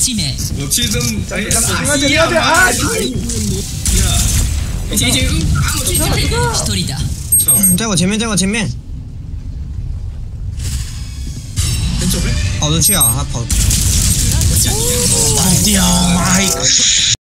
致命。我去这么哎呀，快点快点啊！已经已经打我去这边，一人だ。操，在我前面，在我前面，你走呗。跑出